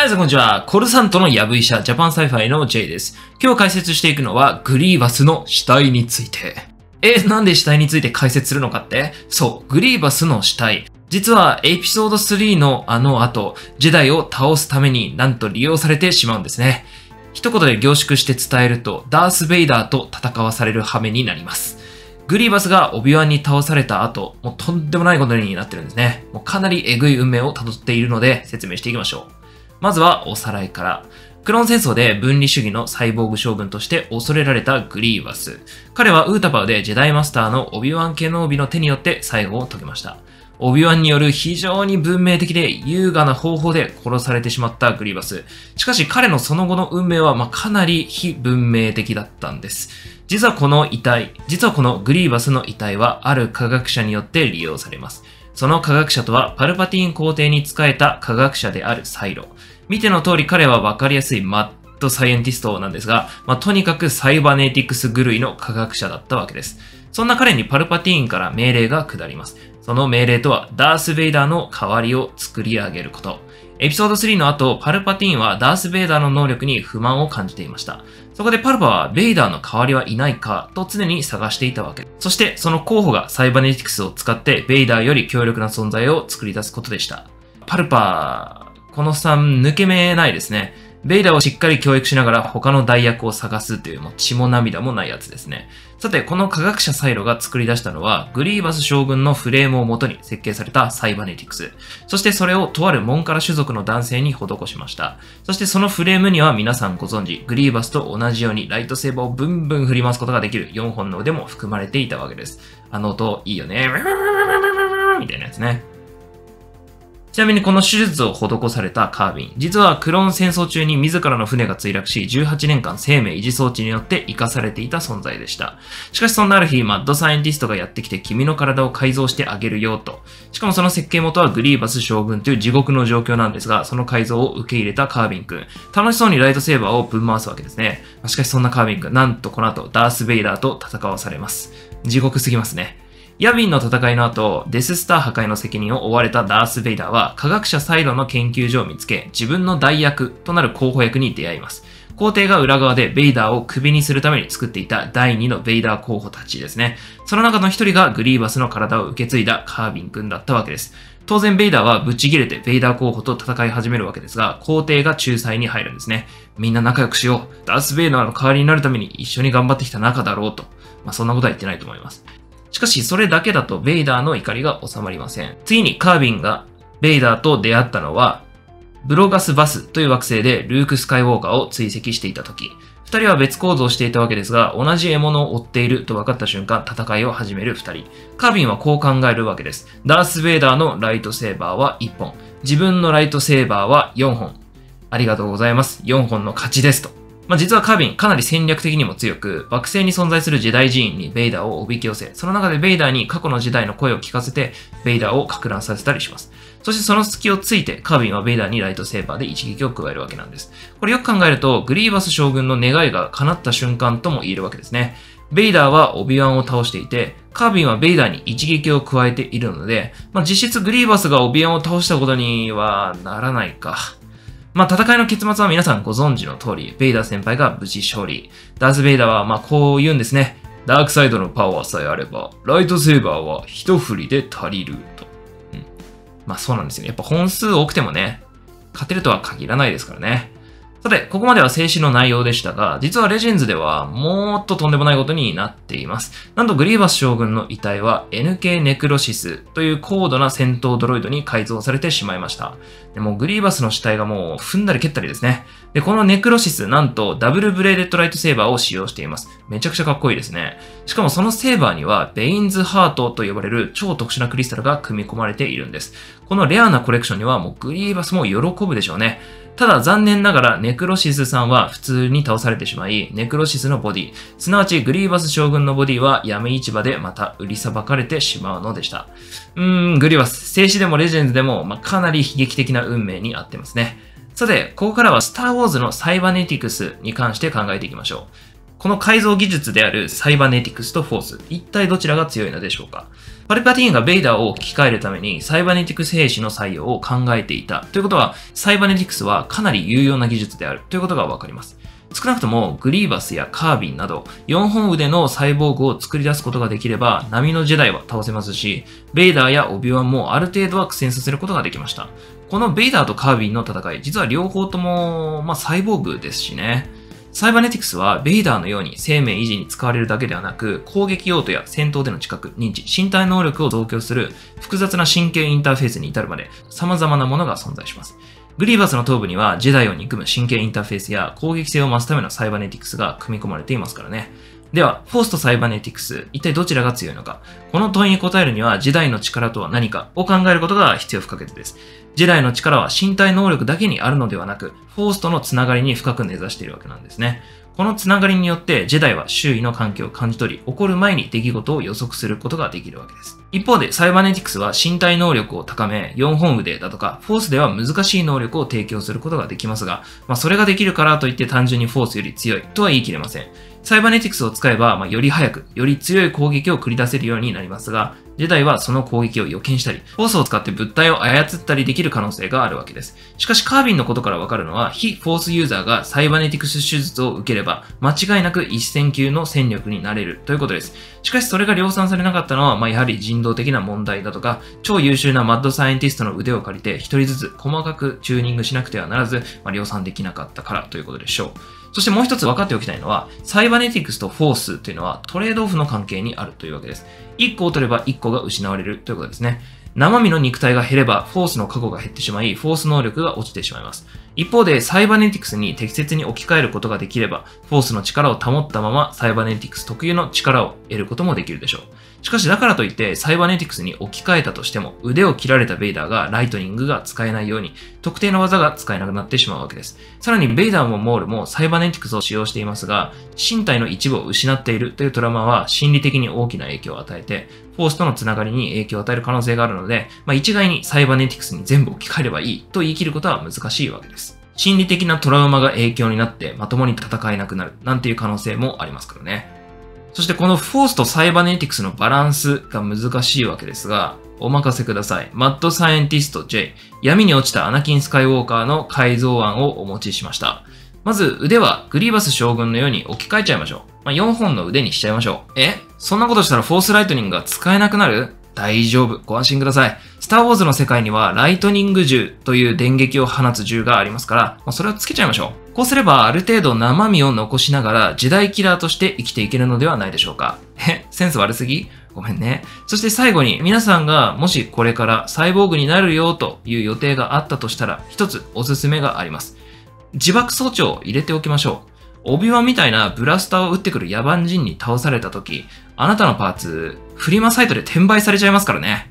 はい、こんにちは。コルサントのヤブ医者、ジャパンサイファイの J です。今日解説していくのは、グリーバスの死体について。え、なんで死体について解説するのかって？そう、グリーバスの死体。実は、エピソード3のあの後、ジェダイを倒すためになんと利用されてしまうんですね。一言で凝縮して伝えると、ダース・ベイダーと戦わされる羽目になります。グリーバスがオビワンに倒された後、もうとんでもないことになってるんですね。もうかなりエグい運命を辿っているので説明していきましょう。まずはおさらいから。クローン戦争で分離主義のサイボーグ将軍として恐れられたグリーバス。彼はウータパウでジェダイマスターのオビワン・ケノービの手によって最後を遂げました。オビワンによる非常に文明的で優雅な方法で殺されてしまったグリーバス。しかし彼のその後の運命はまかなり非文明的だったんです。実はこの遺体、実はこのグリーバスの遺体はある科学者によって利用されます。その科学者とはパルパティーン皇帝に仕えた科学者であるサイロ。見ての通り彼はわかりやすいマッドサイエンティストなんですが、まあ、とにかくサイバネティクス狂いの科学者だったわけです。そんな彼にパルパティーンから命令が下ります。その命令とは、ダース・ベイダーの代わりを作り上げること。エピソード3の後、パルパティーンはダース・ベイダーの能力に不満を感じていました。そこでパルパはベイダーの代わりはいないかと常に探していたわけ。そしてその候補がサイバネティクスを使ってベイダーより強力な存在を作り出すことでした。パルパこの3抜け目ないですね。ベイダーをしっかり教育しながら他の代役を探すというもう血も涙もないやつですね。さて、この科学者サイロが作り出したのは、グリーバス将軍のフレームをもとに設計されたサイバネティクス。そしてそれをとあるモンカラ種族の男性に施しました。そしてそのフレームには皆さんご存知、グリーバスと同じようにライトセーバーをブンブン振り回すことができる4本の腕も含まれていたわけです。あの音、いいよね。みたいなやつね。ちなみにこの手術を施されたカービン、実はクローン戦争中に自らの船が墜落し、18年間生命維持装置によって生かされていた存在でした。しかしそんなある日、マッドサイエンティストがやってきて君の体を改造してあげるよと。しかもその設計元はグリーバス将軍という地獄の状況なんですが、その改造を受け入れたカービン君。楽しそうにライトセーバーをぶん回すわけですね。しかしそんなカービン君、なんとこの後ダース・ベイダーと戦わされます。地獄すぎますね。ヤビンの戦いの後、デススター破壊の責任を負われたダース・ベイダーは科学者サイロの研究所を見つけ、自分の代役となる候補役に出会います。皇帝が裏側でベイダーを首にするために作っていた第2のベイダー候補たちですね。その中の一人がグリーバスの体を受け継いだカービン君だったわけです。当然ベイダーはぶち切れてベイダー候補と戦い始めるわけですが、皇帝が仲裁に入るんですね。みんな仲良くしよう。ダース・ベイダーの代わりになるために一緒に頑張ってきた仲だろうと。まあそんなことは言ってないと思います。しかし、それだけだとベイダーの怒りが収まりません。次にカービンがベイダーと出会ったのは、ブロガスバスという惑星でルーク・スカイウォーカーを追跡していた時、二人は別行動していたわけですが、同じ獲物を追っていると分かった瞬間、戦いを始める二人。カービンはこう考えるわけです。ダース・ベイダーのライトセーバーは1本。自分のライトセーバーは4本。ありがとうございます。4本の勝ちですと。まあ、実はカービンかなり戦略的にも強く、惑星に存在するジェダイ寺院にベイダーをおびき寄せ、その中でベイダーに過去の時代の声を聞かせて、ベイダーをかく乱させたりします。そしてその隙をついて、カービンはベイダーにライトセーバーで一撃を加えるわけなんです。これよく考えると、グリーバス将軍の願いが叶った瞬間とも言えるわけですね。ベイダーはオビワンを倒していて、カービンはベイダーに一撃を加えているので、まあ、実質グリーバスがオビワンを倒したことにはならないか。まあ、戦いの結末は皆さんご存知の通り、ベイダー先輩が無事勝利。ダース・ベイダーは、まあ、こう言うんですね。ダークサイドのパワーさえあれば、ライトセーバーは一振りで足りると。うん。まあ、そうなんですよね。やっぱ本数多くてもね、勝てるとは限らないですからね。さて、ここまでは静止の内容でしたが、実はレジェンズではもっととんでもないことになっています。なんとグリーバス将軍の遺体は NK ネクロシスという高度な戦闘ドロイドに改造されてしまいました。でもグリーバスの死体がもう踏んだり蹴ったりですね。で、このネクロシス、なんと double-bladed lightsaber を使用しています。めちゃくちゃかっこいいですね。しかもそのセーバーにはベインズハートと呼ばれる超特殊なクリスタルが組み込まれているんです。このレアなコレクションにはもうグリーバスも喜ぶでしょうね。ただ残念ながらネクロシスさんは普通に倒されてしまい、ネクロシスのボディ、すなわちグリーバス将軍のボディは闇市場でまた売りさばかれてしまうのでした。うーん、グリーバス、静止でもレジェンズでも、まあ、かなり悲劇的な運命にあってますね。さて、ここからはスターウォーズのサイバネティクスに関して考えていきましょう。この改造技術であるサイバネティクスとフォース、一体どちらが強いのでしょうか？パルパティーンがベイダーを置き換えるためにサイバネティクス兵士の採用を考えていたということは、サイバネティクスはかなり有用な技術であるということがわかります。少なくともグリーバスやカービンなど4本腕のサイボーグを作り出すことができれば波のジェダイは倒せますし、ベイダーやオビワンもある程度は苦戦させることができました。このベイダーとカービンの戦い、実は両方とも、まあ、サイボーグですしね。サイバネティクスはベイダーのように生命維持に使われるだけではなく、攻撃用途や戦闘での知覚、認知、身体能力を増強する複雑な神経インターフェースに至るまで様々なものが存在します。グリーバスの頭部にはジェダイを憎む神経インターフェースや攻撃性を増すためのサイバネティクスが組み込まれていますからね。では、フォースとサイバネティクス、一体どちらが強いのかこの問いに答えるには、ジェダイの力とは何かを考えることが必要不可欠です。ジェダイの力は身体能力だけにあるのではなく、フォースとのつながりに深く根ざしているわけなんですね。このつながりによって、ジェダイは周囲の環境を感じ取り、起こる前に出来事を予測することができるわけです。一方で、サイバネティクスは身体能力を高め、4本腕だとか、フォースでは難しい能力を提供することができますが、まあ、それができるからといって単純にフォースより強いとは言い切れません。サイバネティクスを使えば、まあ、より速く、より強い攻撃を繰り出せるようになりますが、ジェダイはその攻撃を予見したり、フォースを使って物体を操ったりできる可能性があるわけです。しかしカービンのことからわかるのは、非フォースユーザーがサイバネティクス手術を受ければ、間違いなく一戦級の戦力になれるということです。しかしそれが量産されなかったのは、まあ、やはり人道的な問題だとか、超優秀なマッドサイエンティストの腕を借りて、一人ずつ細かくチューニングしなくてはならず、まあ、量産できなかったからということでしょう。そしてもう一つ分かっておきたいのは、サイバネティクスとフォースというのはトレードオフの関係にあるというわけです。1個を取れば1個が失われるということですね。生身の肉体が減れば、フォースの加護が減ってしまい、フォース能力が落ちてしまいます。一方で、サイバネティクスに適切に置き換えることができれば、フォースの力を保ったまま、サイバネティクス特有の力を得ることもできるでしょう。しかしだからといってサイバネティクスに置き換えたとしても腕を切られたベイダーがライトニングが使えないように特定の技が使えなくなってしまうわけです。さらにベイダーもモールもサイバネティクスを使用していますが身体の一部を失っているというトラウマは心理的に大きな影響を与えてフォースとのつながりに影響を与える可能性があるので、まあ、一概にサイバネティクスに全部置き換えればいいと言い切ることは難しいわけです。心理的なトラウマが影響になってまともに戦えなくなるなんていう可能性もありますからね。そしてこのフォースとサイバネティクスのバランスが難しいわけですが、お任せください。マッドサイエンティスト J、闇に落ちたアナキン・スカイウォーカーの改造案をお持ちしました。まず腕はグリーバス将軍のように置き換えちゃいましょう。まあ、4本の腕にしちゃいましょう。え？そんなことしたらフォースライトニングが使えなくなる？大丈夫。ご安心ください。スターウォーズの世界にはライトニング銃という電撃を放つ銃がありますから、まあ、それをつけちゃいましょう。こうすればある程度生身を残しながら時代キラーとして生きていけるのではないでしょうか。え、センス悪すぎ？ごめんね。そして最後に皆さんがもしこれからサイボーグになるよという予定があったとしたら一つおすすめがあります。自爆装置を入れておきましょう。オビワみたいなブラスターを撃ってくる野蛮人に倒された時、あなたのパーツ、フリマサイトで転売されちゃいますからね。